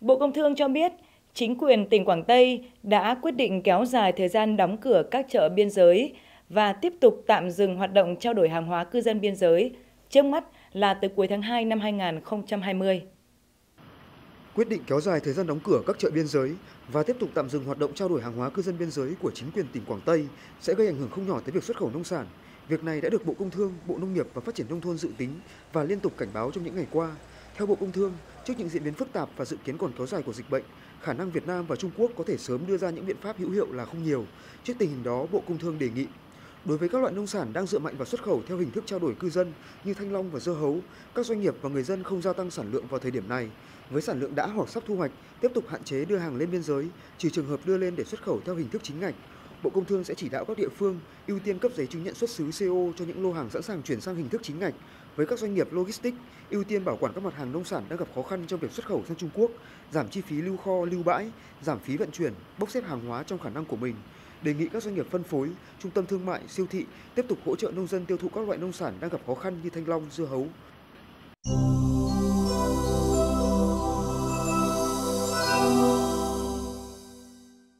Bộ Công Thương cho biết, chính quyền tỉnh Quảng Tây đã quyết định kéo dài thời gian đóng cửa các chợ biên giới và tiếp tục tạm dừng hoạt động trao đổi hàng hóa cư dân biên giới, trước mắt là tới cuối tháng 2 năm 2020. Quyết định kéo dài thời gian đóng cửa các chợ biên giới và tiếp tục tạm dừng hoạt động trao đổi hàng hóa cư dân biên giới của chính quyền tỉnh Quảng Tây sẽ gây ảnh hưởng không nhỏ tới việc xuất khẩu nông sản. Việc này đã được Bộ Công Thương, Bộ Nông nghiệp và Phát triển nông thôn dự tính và liên tục cảnh báo trong những ngày qua. Theo Bộ Công Thương, trước những diễn biến phức tạp và dự kiến còn kéo dài của dịch bệnh, khả năng Việt Nam và Trung Quốc có thể sớm đưa ra những biện pháp hữu hiệu là không nhiều. Trước tình hình đó, Bộ Công Thương đề nghị Đối với các loại nông sản đang dựa mạnh vào xuất khẩu theo hình thức trao đổi cư dân như thanh long và dưa hấu, các doanh nghiệp và người dân không gia tăng sản lượng vào thời điểm này. Với sản lượng đã hoặc sắp thu hoạch, tiếp tục hạn chế đưa hàng lên biên giới, trừ trường hợp đưa lên để xuất khẩu theo hình thức chính ngạch. Bộ Công Thương sẽ chỉ đạo các địa phương ưu tiên cấp giấy chứng nhận xuất xứ CO cho những lô hàng sẵn sàng chuyển sang hình thức chính ngạch. Với các doanh nghiệp logistics, ưu tiên bảo quản các mặt hàng nông sản đang gặp khó khăn trong việc xuất khẩu sang Trung Quốc, giảm chi phí lưu kho, lưu bãi, giảm phí vận chuyển, bốc xếp hàng hóa trong khả năng của mình đề nghị các doanh nghiệp phân phối, trung tâm thương mại, siêu thị tiếp tục hỗ trợ nông dân tiêu thụ các loại nông sản đang gặp khó khăn như thanh long, dưa hấu.